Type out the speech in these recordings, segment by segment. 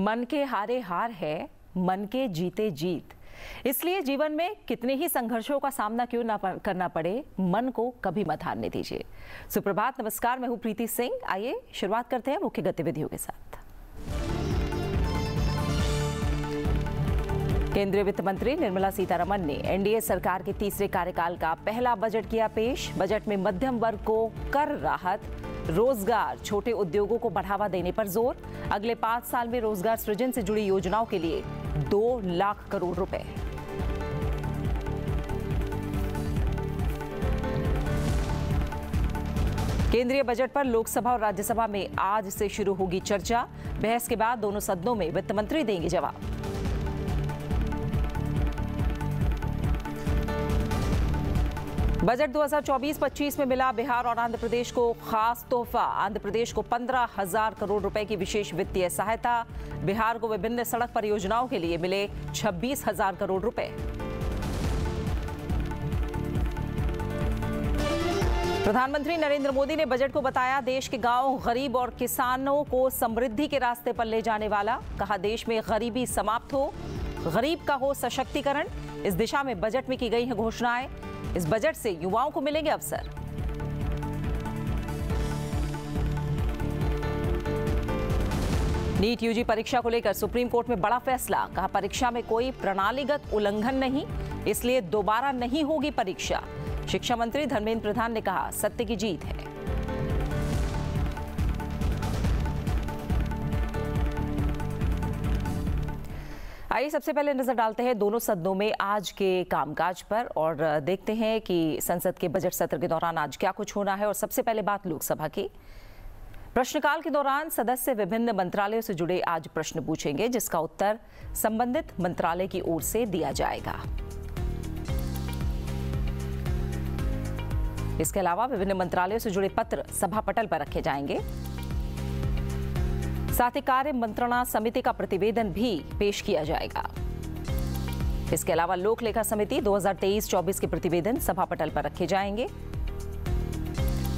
मन के हारे हार है, मन के जीते जीत। इसलिए जीवन में कितने ही संघर्षों का सामना क्यों ना करना पड़े, मन को कभी मत हारने दीजिए। सुप्रभात, नमस्कार, मैं हूँ प्रीति सिंह। आइए, शुरुआत करते हैं मुख्य गतिविधियों के साथ। केंद्रीय वित्त मंत्री निर्मला सीतारमन ने एनडीए सरकार के तीसरे कार्यकाल का पहला बजट किया पेश। बजट में मध्यम वर्ग को कर राहत रोज़गार, छोटे उद्योगों को बढ़ावा देने पर ज़ोर। अगले पाँच साल में रोज़गार सृजन से जुड़ी योजनाओं के लिए दो लाख करोड़ रुपए। केंद्रीय बजट पर लोकसभा और राज्यसभा में आज से शुरू होगी चर्चा। बहस के बाद दोनों सदनों में वित्त मंत्री देंगे जवाब। बजट 2024-25 में मिला बिहार और आंध्र प्रदेश को खास तोहफा। आंध्र प्रदेश को पंद्रह हज़ार करोड़ रुपए की विशेष वित्तीय सहायता। बिहार को विभिन्न सड़क परियोजनाओं के लिए मिले छब्बीस हज़ार करोड़ रुपए। प्रधानमंत्री नरेंद्र मोदी ने बजट को बताया, देश के गाँव गरीब और किसानों को समृद्धि के रास्ते पर ले जाने वाला। कहा, देश में गरीबी समाप्त हो गरीब का हो सशक्तिकरण। इस दिशा में बजट में की गई हैं घोषणाएँ। इस बजट से युवाओं को मिलेंगे अवसर। नीट यूजी परीक्षा को लेकर सुप्रीम कोर्ट में बड़ा फैसला। कहा, परीक्षा में कोई प्रणालीगत उल्लंघन नहीं, इसलिए दोबारा नहीं होगी परीक्षा। शिक्षा मंत्री धर्मेंद्र प्रधान ने कहा, सत्य की जीत है। आइए सबसे पहले नज़र डालते हैं दोनों सदनों में आज के कामकाज पर और देखते हैं कि संसद के बजट सत्र के दौरान आज क्या कुछ होना है और सबसे पहले बात लोकसभा की। प्रश्नकाल के दौरान सदस्य विभिन्न मंत्रालयों से जुड़े आज प्रश्न पूछेंगे, जिसका उत्तर संबंधित मंत्रालय की ओर से दिया जाएगा। इसके अलावा विभिन्न मंत्रालयों से जुड़े पत्र सभा पटल पर रखे जाएँगे। साथ ही कार्य मंत्रणा समिति का प्रतिवेदन भी पेश किया जाएगा। इसके अलावा लोक लेखा समिति 2023-24 के प्रतिवेदन सभा पटल पर रखे जाएँगे।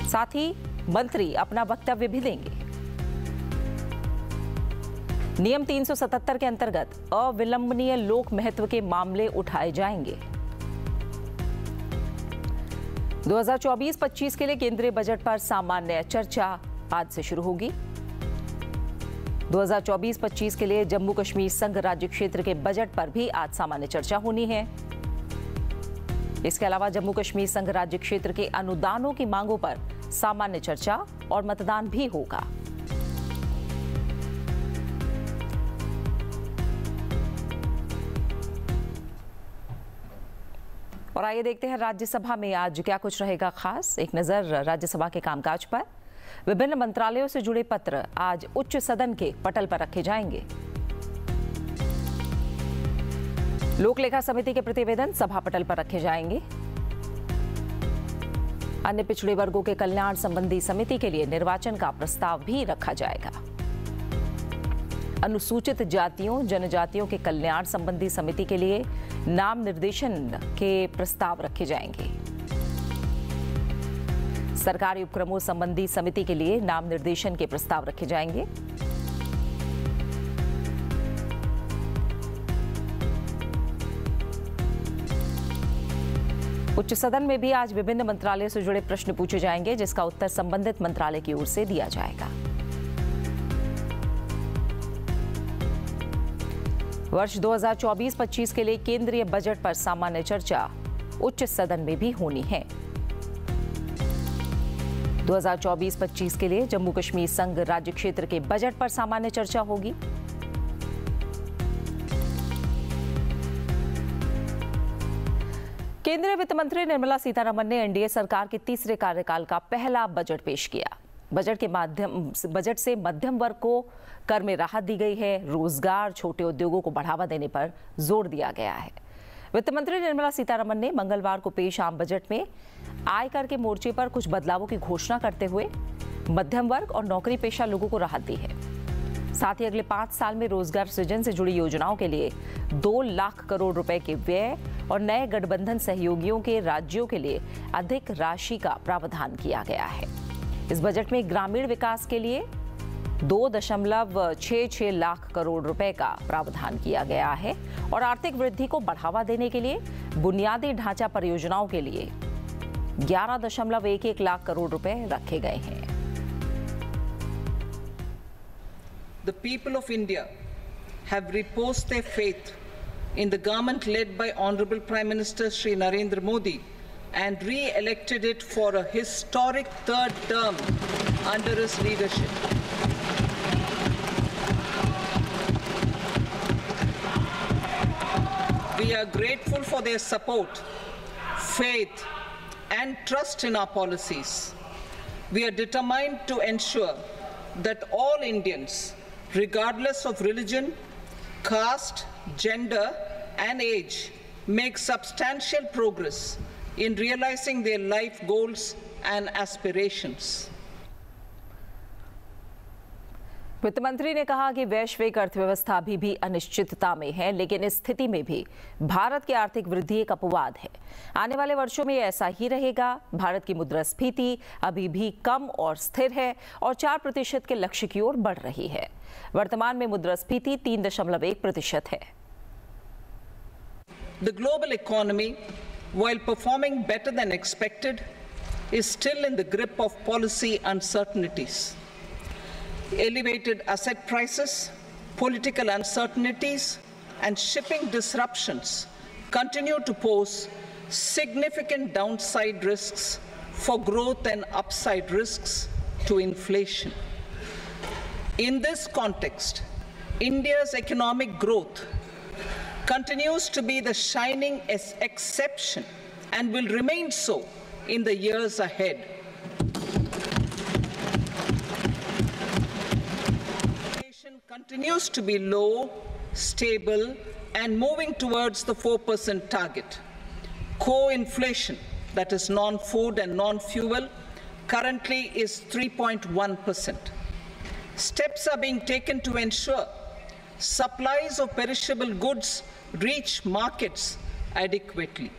साथ ही मंत्री अपना वक्तव्य भी देंगे। नियम 377 के अंतर्गत अविलंबनीय लोक महत्व के मामले उठाए जाएँगे। 2024-25 के लिए केंद्रीय बजट पर सामान्य चर्चा आज से शुरू होगी। 2024-25 के लिए जम्मू कश्मीर संघ राज्य क्षेत्र के बजट पर भी आज सामान्य चर्चा होनी है। इसके अलावा जम्मू कश्मीर संघ राज्य क्षेत्र के अनुदानों की मांगों पर सामान्य चर्चा और मतदान भी होगा। और आइए देखते हैं राज्यसभा में आज क्या कुछ रहेगा खास। एक नज़र राज्यसभा के कामकाज पर। विभिन्न मंत्रालयों से जुड़े पत्र आज उच्च सदन के पटल पर रखे जाएँगे। लोक लेखा समिति के प्रतिवेदन सभा पटल पर रखे जाएँगे। अन्य पिछड़े वर्गों के कल्याण संबंधी समिति के लिए निर्वाचन का प्रस्ताव भी रखा जाएगा। अनुसूचित जातियों, जनजातियों के कल्याण संबंधी समिति के लिए नाम निर्देशन के प्रस्ताव रखे जाएँगे। सरकारी उपक्रमों संबंधी समिति के लिए नाम निर्देशन के प्रस्ताव रखे जाएँगे। उच्च सदन में भी आज विभिन्न मंत्रालयों से जुड़े प्रश्न पूछे जाएँगे, जिसका उत्तर संबंधित मंत्रालय की ओर से दिया जाएगा। वर्ष 2024-25 के लिए केंद्रीय बजट पर सामान्य चर्चा उच्च सदन में भी होनी है। 2024-25 के लिए जम्मू कश्मीर संघ राज्य क्षेत्र के बजट पर सामान्य चर्चा होगी। केंद्रीय वित्त मंत्री निर्मला सीतारमन ने एनडीए सरकार के तीसरे कार्यकाल का पहला बजट पेश किया। बजट के माध्यम, बजट से मध्यम वर्ग को कर में राहत दी गई है। रोज़गार, छोटे उद्योगों को बढ़ावा देने पर ज़ोर दिया गया है। वित्त मंत्री निर्मला सीतारमन ने मंगलवार को पेश आम बजट में आयकर के मोर्चे पर कुछ बदलावों की घोषणा करते हुए मध्यम वर्ग और नौकरी पेशा लोगों को राहत दी है। साथ ही अगले पाँच साल में रोज़गार सृजन से जुड़ी योजनाओं के लिए दो लाख करोड़ रुपए के व्यय और नए गठबंधन सहयोगियों के राज्यों के लिए अधिक राशि का प्रावधान किया गया है। इस बजट में ग्रामीण विकास के लिए दो दशमलव छः छः लाख करोड़ रुपए का प्रावधान किया गया है और आर्थिक वृद्धि को बढ़ावा देने के लिए बुनियादी ढांचा परियोजनाओं के लिए ग्यारह दशमलव एक एक लाख करोड़ रुपए रखे गए हैं the people of India have reposed their faith in the government led by Honorable Prime Minister Sri Narendra Modi and re-elected it for a historic third term under his leadership. We are grateful for their support, faith, and trust in our policies. We are determined to ensure that all Indians, regardless of religion, caste, gender, and age, make substantial progress in realizing their life goals and aspirations. वित्त मंत्री ने कहा कि वैश्विक अर्थव्यवस्था अभी भी अनिश्चितता में है, लेकिन इस स्थिति में भी भारत की आर्थिक वृद्धि एक अपवाद है। आने वाले वर्षों में ऐसा ही रहेगा। भारत की मुद्रास्फीति अभी भी कम और स्थिर है और चार प्रतिशत के लक्ष्य की ओर बढ़ रही है। वर्तमान में मुद्रास्फीति तीन दशमलव एक प्रतिशत है। The global. Elevated asset prices, political uncertainties, and shipping disruptions continue to pose significant downside risks for growth and upside risks to inflation. In this context, India's economic growth continues to be the shining exception and will remain so in the years ahead. Continues to be low, stable, and moving towards the 4% target. Core inflation, that is non food and non fuel, currently is 3.1%. Steps are being taken to ensure supplies of perishable goods reach markets adequately.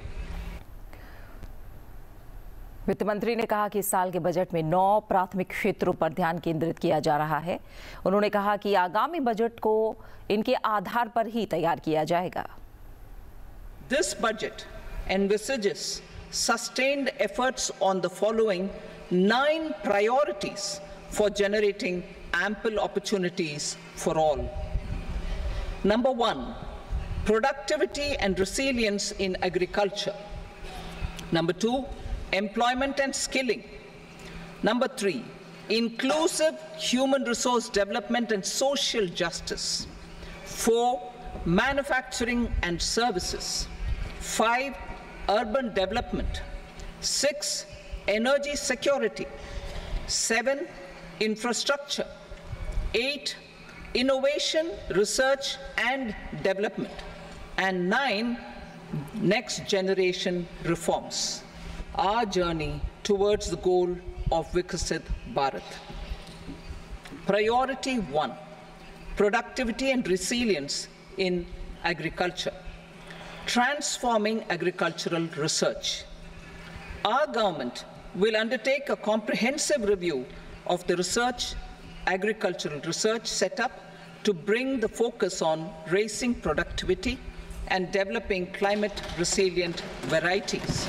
वित्त मंत्री ने कहा कि इस साल के budget में नौ प्राथमिक क्षेत्रों पर ध्यान केंद्रित किया जा रहा है। उन्होंने कहा कि आगामी बजट को इनके आधार पर ही तैयार किया जाएगा। This budget and sustained efforts on the following nine priorities for generating ample opportunities for all number one productivity and resilience in agriculture number two employment and skilling. Number three, inclusive human resource development and social justice. Four, manufacturing and services. Five, urban development. Six, energy security. Seven, infrastructure. Eight, innovation, research, and development. And nine, next generation reforms. Our journey towards the goal of Vikasit Bharat. Priority one productivity and resilience in agriculture, transforming agricultural research. Our government will undertake a comprehensive review of the research, agricultural research setup to bring the focus on raising productivity and developing climate resilient varieties.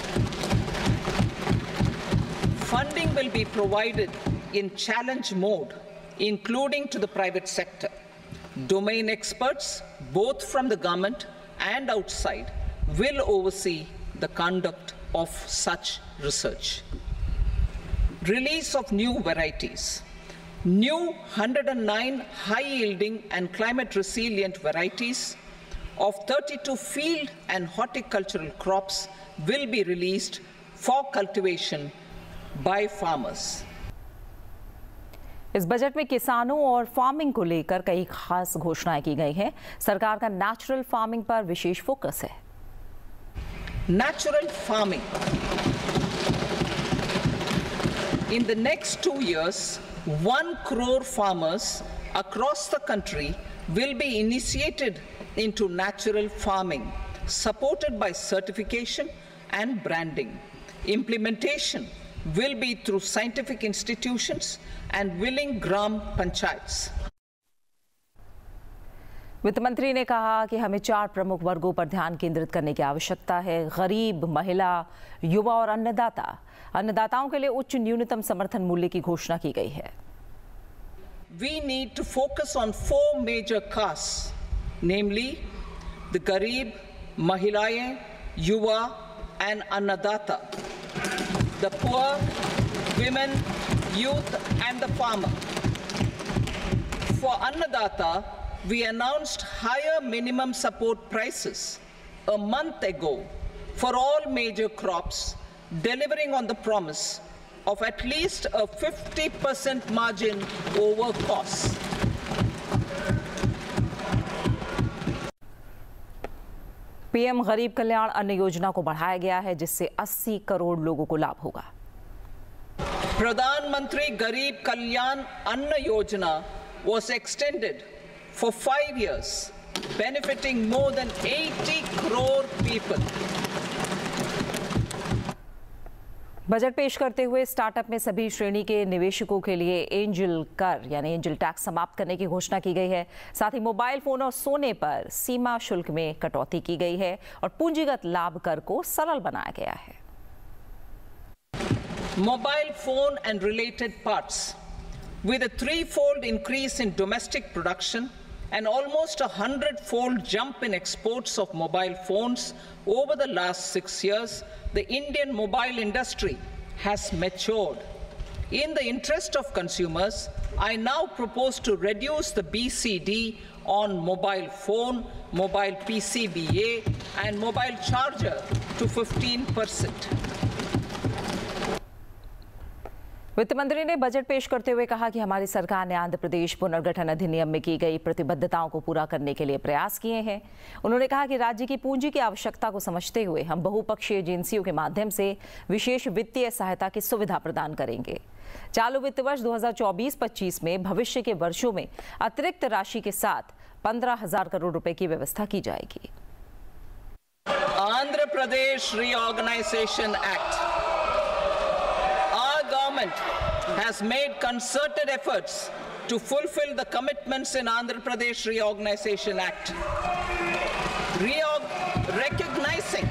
Funding will be provided in challenge mode, including to the private sector. Domain experts, both from the government and outside, will oversee the conduct of such research. Release of new varieties. New 109 high yielding and climate resilient varieties of 32 field and horticultural crops will be released for cultivation by farmers. इस budget में किसानों और farming को लेकर कई खास घोषणाएं की गई हैं सरकार का नेचुरल फार्मिंग पर विशेष फोकस है Natural farming. In the next two years, one crore farmers across the country will be initiated into natural farming, supported by certification and branding. Implementation will be through scientific institutions and willing gram panchayats. वित्त मंत्री ने कहा कि हमें चार प्रमुख वर्गों पर ध्यान केंद्रित करने की आवश्यकता है गरीब महिला युवा और अन्नदाता। अन्नदाताओं के लिए उच्च न्यूनतम समर्थन मूल्य की घोषणा की गई है। We need to focus on four major caste namely the गरीब महिलाएँ युवा एंड अन्नदाता। The poor, women, youth, and the farmer. For Annadata, we announced higher minimum support prices a month ago for all major crops, delivering on the promise of at least a 50% margin over costs. PM Garib Kalyan Anna योजना को बढ़ाया गया है जिससे 80 करोड़ लोगों को लाभ होगा प्रधानमंत्री Garib Kalyan Anna Yojana was extended for five years, benefiting more than 80 crore people. Budget पेश करते हुए स्टार्टअप में सभी श्रेणी के निवेशकों के लिए एंजल कर, यानी एंजल टैक्स समाप्त करने की घोषणा की गई है। साथ ही मोबाइल फ़ोन और सोने पर सीमा शुल्क में कटौती की गई है और पूंजीगत लाभ कर को सरल बनाया गया है। Mobile phone and related parts With a threefold increase in domestic production and almost a hundred-fold jump in exports of mobile phones over the last six years, the Indian mobile industry has matured. In the interest of consumers, I now propose to reduce the BCD on mobile phone, mobile PCBA, and mobile charger to 15 percent. वित्त मंत्री ने budget पेश करते हुए कहा कि हमारी सरकार ने आंध्र प्रदेश पुनर्गठन अधिनियम में की गई प्रतिबद्धताओं को पूरा करने के लिए प्रयास किए हैं उन्होंने कहा कि राज्य की पूंजी की आवश्यकता को समझते हुए हम बहुपक्षीय एजेंसियों के माध्यम से विशेष वित्तीय सहायता की सुविधा प्रदान करेंगे चालू वित्त वर्ष 2024-25 में भविष्य के वर्षों में अतिरिक्त राशि के साथ पंद्रह हज़ार करोड़ रुपए की व्यवस्था की जाएगी आंध्र प्रदेश Reorganization Act. Government has made concerted efforts to fulfill the commitments in Andhra Pradesh Reorganization Act. Reorg- recognizing,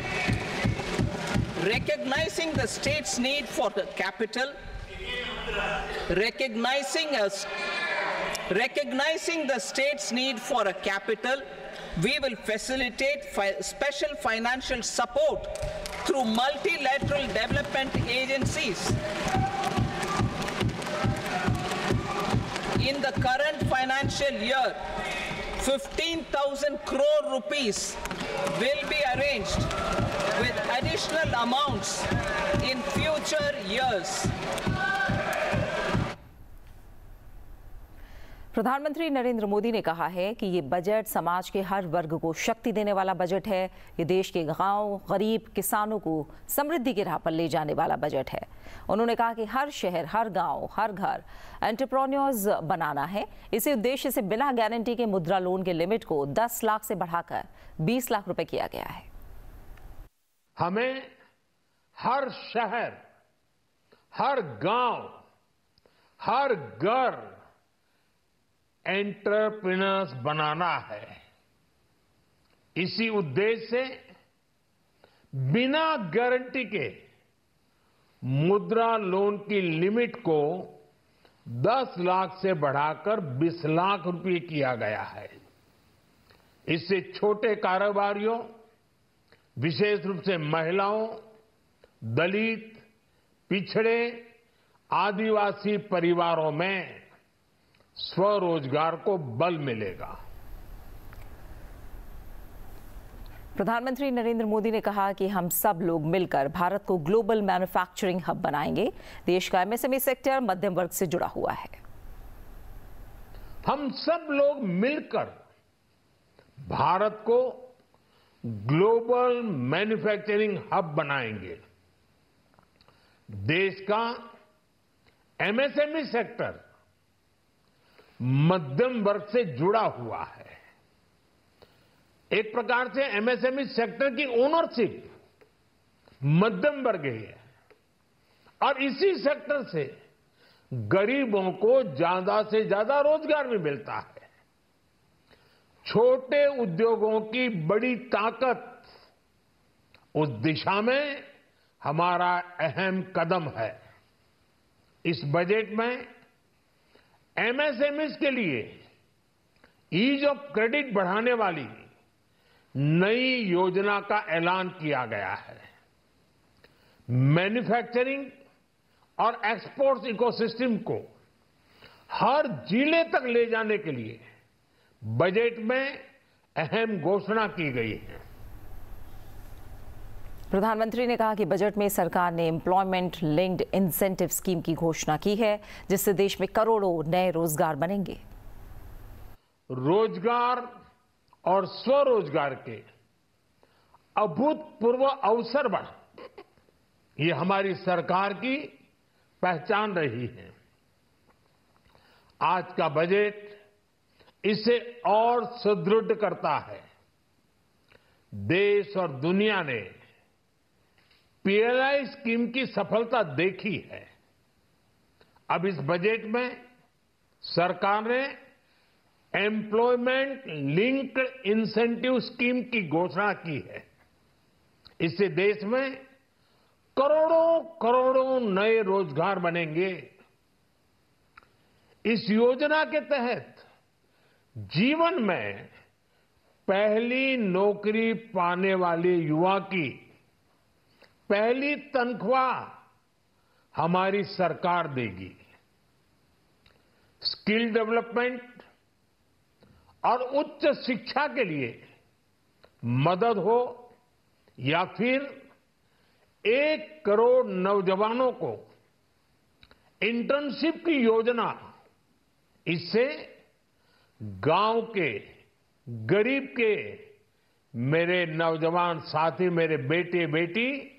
recognizing the state's need for the capital, recognizing us, recognizing the state's need for a capital, we will facilitate fi- special financial support through multilateral development agencies. In the current financial year, 15,000 crore rupees will be arranged with additional amounts in future years. प्रधानमंत्री नरेंद्र मोदी ने कहा है कि ये budget समाज के हर वर्ग को शक्ति देने वाला बजट है। ये देश के गाँव, गरीब किसानों को समृद्धि के राह पर ले जाने वाला बजट है। उन्होंने कहा कि हर शहर, हर गाँव, हर घर एंटरप्रोन्योर्स बनाना है। इसी उद्देश्य से बिना गारंटी के मुद्रा लोन के लिमिट को 10 लाख से बढ़ाकर 20 लाख रुपए किया गया है। हमें हर शहर, हर गाँव, हर घर एंटरप्रेन्योर्स बनाना है। इसी उद्देश्य से बिना गारंटी के मुद्रा लोन की लिमिट को 10 लाख से बढ़ाकर 20 लाख रुपए किया गया है। इससे छोटे कारोबारियों, विशेष रूप से महिलाओं, दलित, पिछड़े, आदिवासी परिवारों में स्वरोजगार को बल मिलेगा। प्रधानमंत्री नरेंद्र मोदी ने कहा कि हम सब लोग मिलकर भारत को ग्लोबल मैन्युफैक्चरिंग हब बनाएँगे। देश का एमएसएमई सेक्टर मध्यम वर्ग से जुड़ा हुआ है। हम सब लोग मिलकर भारत को ग्लोबल मैन्युफैक्चरिंग हब बनाएँगे। देश का एमएसएमई सेक्टर मध्यम वर्ग से जुड़ा हुआ है। एक प्रकार से एमएसएमई सेक्टर की ओनरशिप मध्यम वर्ग ही है। और इसी सेक्टर से गरीबों को ज़्यादा से ज़्यादा रोज़गार भी मिलता है। छोटे उद्योगों की बड़ी ताकत उस दिशा में हमारा अहम कदम है। इस बजट में एमएसएमई के लिए ईज ऑफ़ क्रेडिट बढ़ाने वाली नई योजना का ऐलान किया गया है। मैन्युफैक्चरिंग और एक्सपोर्ट्स इकोसिस्टम को हर ज़िले तक ले जाने के लिए बजट में अहम घोषणा की गई है। प्रधानमंत्री ने कहा कि बजट में सरकार ने एम्प्लॉयमेंट लिंक्ड इंसेंटिव स्कीम की घोषणा की है, जिससे देश में करोड़ों नए रोज़गार बनेंगे। रोज़गार और स्वरोजगार के अभूतपूर्व अवसर बढ़ा ये हमारी सरकार की पहचान रही है। आज का बजट इसे और सुदृढ़ करता है। देश और दुनिया ने पीएलआई स्कीम की सफलता देखी है। अब इस बजट में सरकार ने एम्प्लॉयमेंट लिंक्ड इंसेंटिव स्कीम की घोषणा की है। इससे देश में करोड़ों करोड़ों नए रोज़गार बनेंगे। इस योजना के तहत जीवन में पहली नौकरी पाने वाले युवा की पहली तनख्वाह हमारी सरकार देगी। स्किल डेवलपमेंट और उच्च शिक्षा के लिए मदद हो या फिर एक करोड़ नौजवानों को इंटर्नशिप की योजना, इससे गाँव के, गरीब के, मेरे नौजवान साथी, मेरे बेटे, बेटी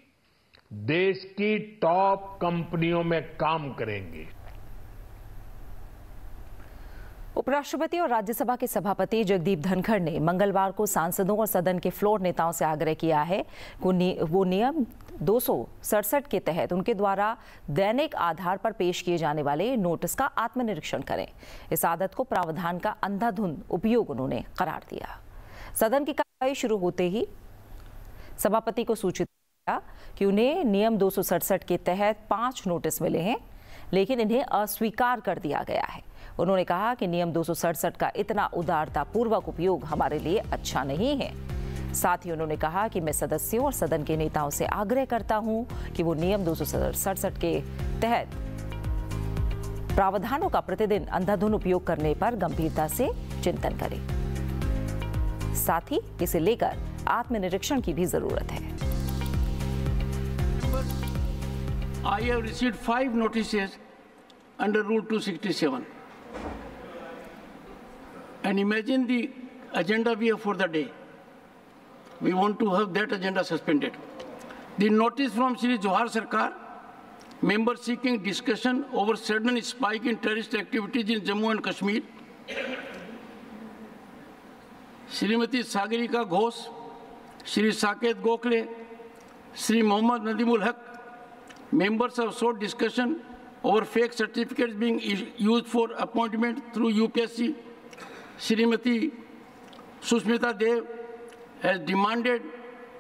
देश की टॉप कंपनियों में काम करेंगे। उपराष्ट्रपति और राज्यसभा के सभापति जगदीप धनखड़ ने मंगलवार को सांसदों और सदन के फ्लोर नेताओं से आग्रह किया है वो नियम दो के तहत उनके द्वारा दैनिक आधार पर पेश किए जाने वाले नोटिस का आत्मनिरीक्षण करें। इस आदत को प्रावधान का अंधाधुंध उपयोग उन्होंने करार दिया। सदन की कार्रवाई शुरू होते ही सभापति को सूचित कि उन्हें नियम दो सौ सड़सठ के तहत पाँच नोटिस मिले हैं, लेकिन इन्हें अस्वीकार कर दिया गया है। उन्होंने कहा कि नियम दो सौ सड़सठ का इतना उदारतापूर्वक उपयोग हमारे लिए अच्छा नहीं है। साथ ही उन्होंने कहा कि मैं सदस्यों और सदन के नेताओं से आग्रह करता हूँ कि वो नियम दो सौ सड़सठ के तहत प्रावधानों का प्रतिदिन अंधाधुन उपयोग करने पर गंभीरता से चिंतन करें। साथ ही इसे लेकर आत्मनिरीक्षण की भी ज़रूरत है। I have received five notices under Rule 267. And imagine the agenda we have for the day. We want to have that agenda suspended. The notice from Sri Johar Sarkar, members seeking discussion over sudden spike in terrorist activities in Jammu and Kashmir. Shrimati Sagarika Ghosh Shri Saket Gokhale Shri Mohammad Nadimul हक members have sought discussion over fake certificates being used for appointment through UPSC. Srimati Susmita Dev has demanded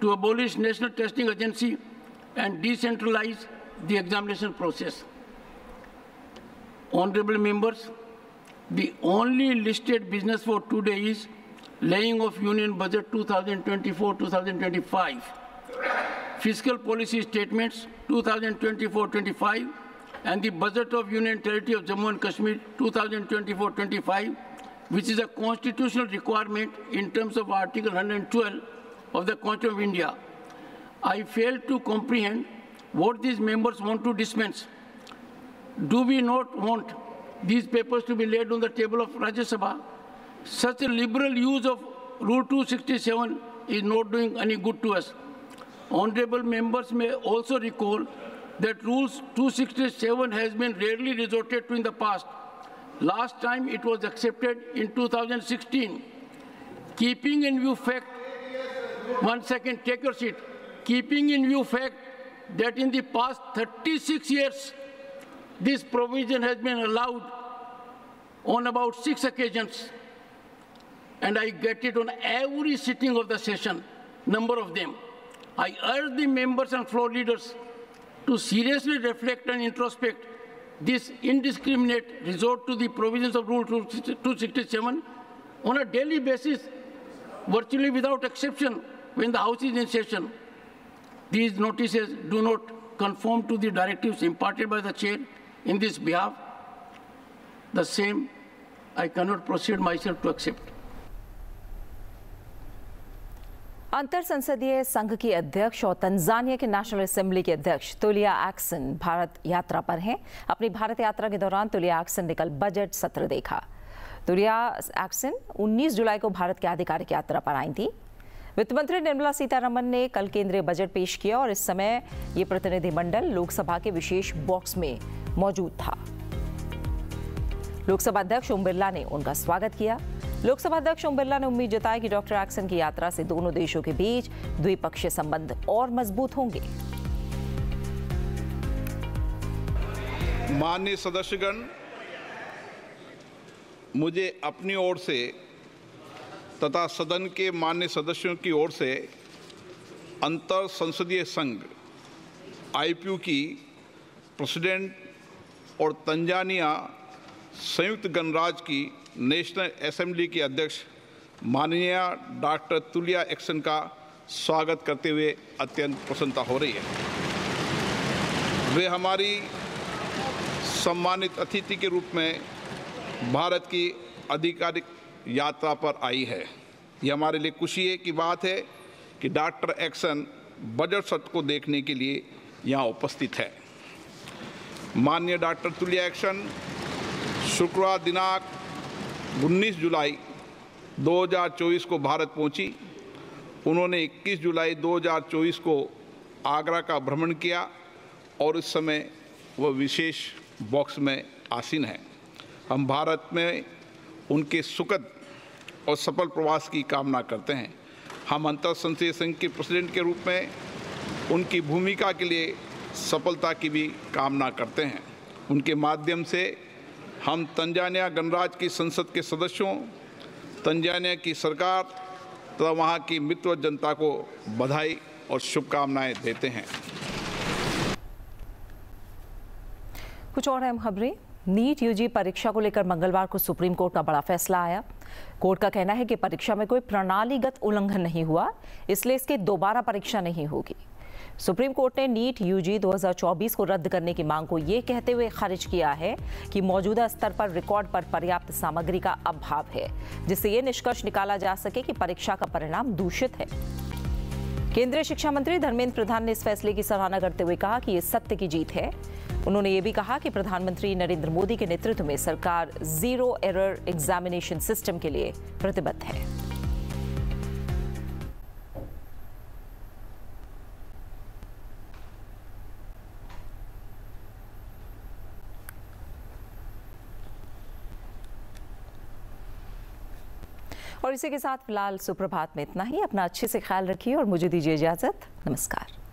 to abolish National Testing Agency and decentralize the examination process. Honorable members, the only listed business for today is laying of Union Budget 2024-2025 fiscal policy statements 2024-25 and the budget of Union Territory of Jammu and Kashmir 2024-25, which is a constitutional requirement in terms of Article 112 of the Constitution of India. I fail to comprehend what these members want to dispense. Do we not want these papers to be laid on the table of Rajya Sabha? Such a liberal use of Rule 267 is not doing any good to us. Honorable members may also recall that Rules 267 has been rarely resorted to in the past. Last time it was accepted in 2016. Keeping in view fact, one second, take your seat. Keeping in view fact that in the past 36 years, this provision has been allowed on about six occasions, and I get it on every sitting of the session, number of them. I urge the members and floor leaders to seriously reflect and introspect this indiscriminate resort to the provisions of Rule 267 on a daily basis, virtually without exception, when the House is in session. These notices do not conform to the directives imparted by the chair in this behalf. The same I cannot proceed myself to accept. अंतर संसदीय संघ की अध्यक्ष और Tanzania के national assembly के अध्यक्ष Tulia action Bharat यात्रा पर हैं। अपनी भारत यात्रा के दौरान तुलिया एक्सन ने कल बजट सत्र देखा। तुलिया एक्सन 19 जुलाई को भारत के आधिकारिक यात्रा पर आई थी। वित्त मंत्री निर्मला सीतारमन ने कल केंद्रीय बजट पेश किया और इस समय ये प्रतिनिधिमंडल लोकसभा के विशेष बॉक्स में मौजूद था। लोकसभा अध्यक्ष ओम बिरला ने उनका स्वागत किया। लोकसभा अध्यक्ष ओम बिरला ने उम्मीद जताई कि डॉक्टर एक्सन की यात्रा से दोनों देशों के बीच द्विपक्षीय संबंध और मज़बूत होंगे। माननीय सदस्यगण, मुझे अपनी ओर से तथा सदन के मान्य सदस्यों की ओर से अंतर संसदीय संघ, आईपीयू की प्रेसिडेंट और तंजानिया संयुक्त गणराज्य की नेशनल असेंबली के अध्यक्ष माननीय डॉक्टर तुलिया एक्शन का स्वागत करते हुए अत्यंत प्रसन्नता हो रही है। वे हमारी सम्मानित अतिथि के रूप में भारत की आधिकारिक यात्रा पर आई है। ये हमारे लिए खुशी की बात है कि डॉक्टर एक्शन बजट सत्र को देखने के लिए यहाँ उपस्थित है। माननीय डॉक्टर तुलिया एक्शन शुक्रवार दिनांक 19 जुलाई 2024 को भारत पहुँची। उन्होंने 21 जुलाई 2024 को आगरा का भ्रमण किया और इस समय वह विशेष बॉक्स में आसीन है। हम भारत में उनके सुखद और सफल प्रवास की कामना करते हैं। हम अंतर संसदीय संघ के प्रेसिडेंट के रूप में उनकी भूमिका के लिए सफलता की भी कामना करते हैं। उनके माध्यम से हम तंजानिया गणराज्य की संसद के सदस्यों, तंजानिया की सरकार तथा वहाँ की मित्र जनता को बधाई और शुभकामनाएँ देते हैं। कुछ और अहम खबरें। नीट यूजी परीक्षा को लेकर मंगलवार को सुप्रीम कोर्ट का बड़ा फैसला आया। कोर्ट का कहना है कि परीक्षा में कोई प्रणालीगत उल्लंघन नहीं हुआ, इसलिए इसकी दोबारा परीक्षा नहीं होगी। सुप्रीम कोर्ट ने नीट यूजी 2024 को रद्द करने की मांग को ये कहते हुए खारिज किया है कि मौजूदा स्तर पर रिकॉर्ड पर पर्याप्त सामग्री का अभाव है, जिससे ये निष्कर्ष निकाला जा सके कि परीक्षा का परिणाम दूषित है। केंद्रीय शिक्षा मंत्री धर्मेंद्र प्रधान ने इस फैसले की सराहना करते हुए कहा कि ये सत्य की जीत है। उन्होंने ये भी कहा कि प्रधानमंत्री नरेंद्र मोदी के नेतृत्व में सरकार ज़ीरो एरर एग्जामिनेशन सिस्टम के लिए प्रतिबद्ध है। और इसी के साथ फ़िलहाल सुप्रभात में इतना ही। अपना अच्छे से ख्याल रखिए और मुझे दीजिए इजाज़त। नमस्कार।